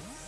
Yeah.